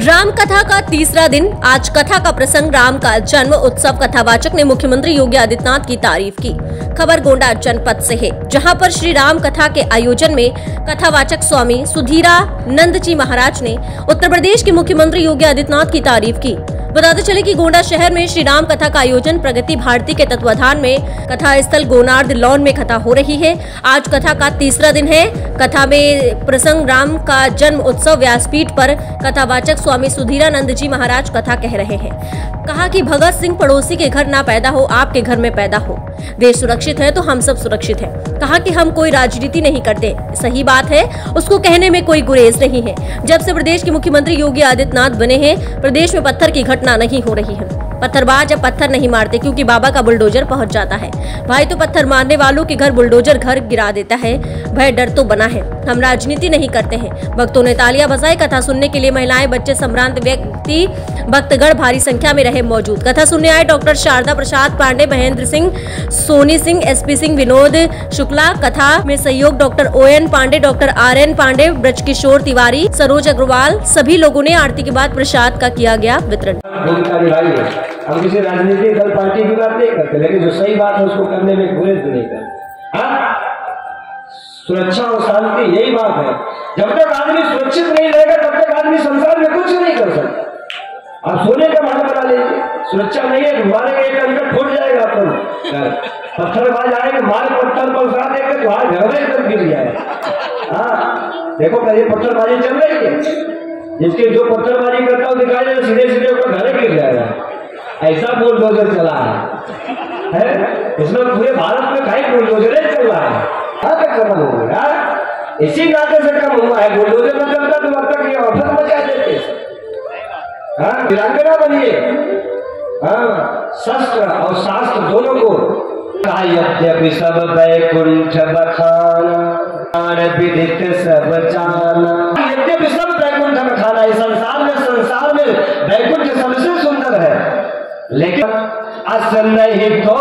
राम कथा का तीसरा दिन। आज कथा का प्रसंग, राम का जन्म उत्सव कथावाचक ने मुख्यमंत्री योगी आदित्यनाथ की तारीफ़ की। खबर गोंडा जनपद से है, जहाँ पर श्री राम कथा के आयोजन में कथावाचक स्वामी सुधीरा नंद जी महाराज ने उत्तर प्रदेश के मुख्यमंत्री योगी आदित्यनाथ की तारीफ़ की। बताते चले कि गोंडा शहर में श्री राम कथा का आयोजन प्रगति भारती के तत्वाधान में कथा स्थल गोनार्द लॉन में कथा हो रही है। आज कथा का तीसरा दिन है। कथा में प्रसंग राम का जन्म उत्सव व्यासपीठ पर कथावाचक स्वामी सुधीरानंद जी महाराज कथा कह रहे हैं। कहा कि भगत सिंह पड़ोसी के घर ना पैदा हो, आपके घर में पैदा हो। देश सुरक्षित है तो हम सब सुरक्षित है। कहा कि हम कोई राजनीति नहीं करते। सही बात है, उसको कहने में कोई गुरेज नहीं है। जब से प्रदेश के मुख्यमंत्री योगी आदित्यनाथ बने हैं, प्रदेश में पत्थर की घटना नहीं हो रही है। पत्थरबाज जब पत्थर नहीं मारते क्योंकि बाबा का बुलडोजर पहुँच जाता है। भाई तो पत्थर मारने वालों के घर बुलडोजर घर गिरा देता है। भय डर तो बना है। हम राजनीति नहीं करते हैं। भक्तों ने तालियाँ बजाई, कथा सुनने के लिए महिलाएँ, बच्चे सम्रांत व्यक्ति भक्तगढ़ भारी संख्या में रहे मौजूद। कथा सुनने आए डॉक्टर शारदा प्रसाद पांडे, महेंद्र सिंह, सोनी सिंह, एसपी सिंह विनोद शुक्ला, कथा में सहयोग doctor O N Pandey, doctor R N Pandey, Brajkishore Tiwari, Saroj Agarwal, सभी लोगों ने आरती के बाद प्रसाद का किया गया वितरण। हम किसी राजनीतिक दल, पार्टी की बात नहीं करते, लेकिन जो सही बात है, उसको करने में गुरेज नहीं करते। हाँ? सुरक्षा और शांति यही बात है। जब तक आदमी सुरक्षित नहीं रहेगा तब तक आदमी संसार में कुछ नहीं कर सकता। आप सोने का मान बना लीजिए। सुरक्षा नहीं है मारेंगे एक अंकट फूट जाएगा अपन। पत्थरबाज आएँगे मार पत्थर पर उठा देंगे तो हाथ घर में एकदम गिर जाए। हाँ। देखो कहीं पत्थरबाजी चल रही है? जिसके जो पत्थरबाजी करता हो दिखाई दे सीधे सीधे ऊपर घर गिर जाएगा। ऐसा बुलडोजर चला है। है? इसमें पूरे भारत में कहीं बुलडोजर चल रहा है? खत्म हो गया इसी नाते से कम हुआ है। बुलडोजर में चलता तो अब तक ये औसत मचा देते। हाँ वीरांगना बनिए। हाँ शस्त्र और शास्त्र दोनों को। यद्यपि सब वैकुंठ बखाना विदित सब जाना। यद्यपि सब वैकुंठ बखाना, इस संसार में संसार में वैकुंठ सबसे सुंदर है। लेकिन अस नहीं तो